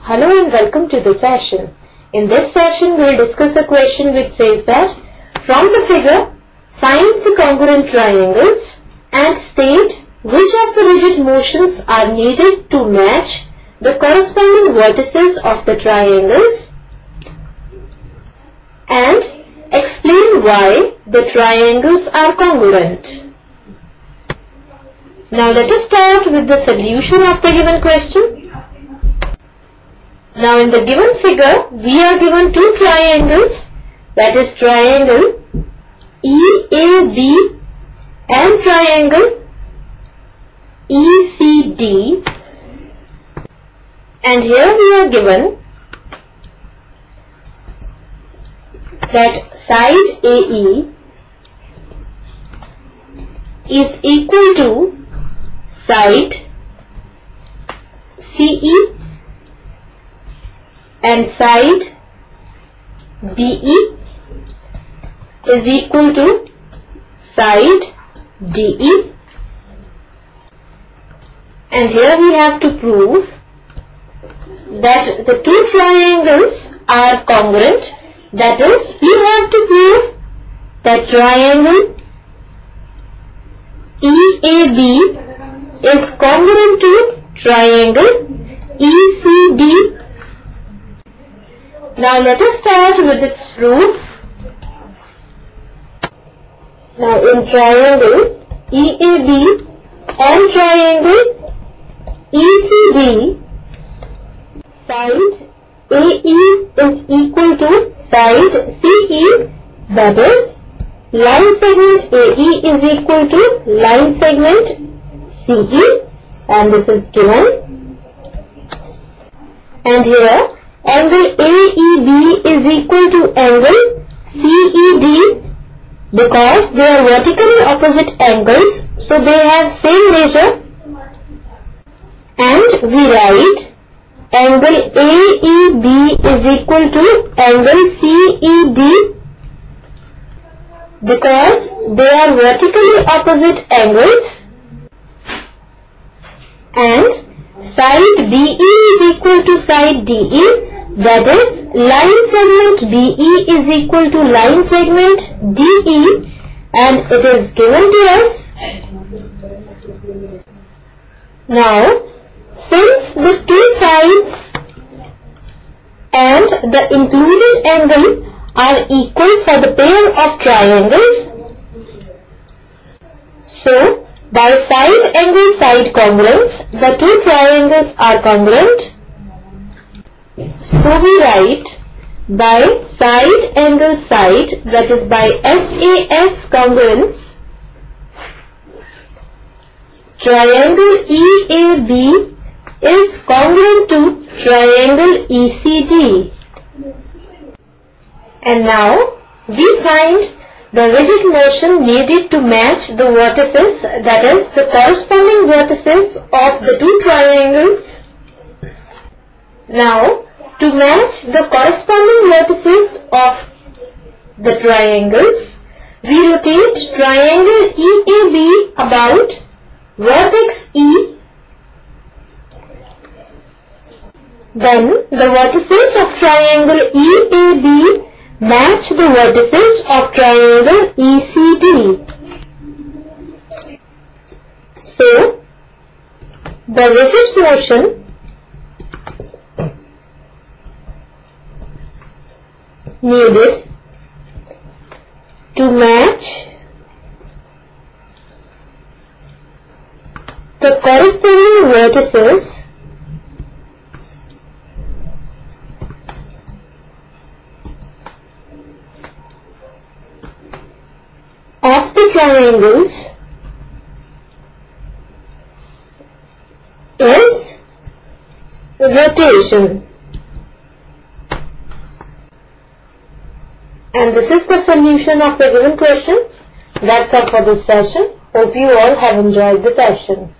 Hello and welcome to the session. In this session, we'll discuss a question which says that from the figure, find the congruent triangles and state which of the rigid motions are needed to match the corresponding vertices of the triangles and explain why the triangles are congruent. Now let us start with the solution of the given question. Now in the given figure, we are given two triangles, that is triangle EAB and triangle ECD and here we are given that side AE is equal to side CE and side BE is equal to side DE. And here we have to prove that the two triangles are congruent. That is we have to prove that triangle EAB is congruent to triangle ECD now let us start with its proof. Now in triangle EAB and triangle ECD, side AE is equal to side CE that is line segment AE is equal to line segment CE and this is given and here angle AEB is equal to angle CED because they are vertically opposite angles so they have same measure. And we write angle AEB is equal to angle CED because they are vertically opposite angles. And side BE is equal to side DE that is, line segment BE is equal to line segment DE and it is given to us. Now, since the two sides and the included angle are equal for the pair of triangles, so by side angle side congruence, the two triangles are congruent so we write by side angle side that is by SAS congruence triangle EAB is congruent to triangle ECD and now we find the rigid motion needed to match the vertices that is the corresponding vertices of the two triangles now, to match the corresponding vertices of the triangles, we rotate triangle EAB about vertex E. Then the vertices of triangle EAB match the vertices of triangle ECD. So, the rigid motion needed to match the corresponding vertices of the triangles is rotation. And this is the solution of the given question. That's all for this session. Hope you all have enjoyed the session.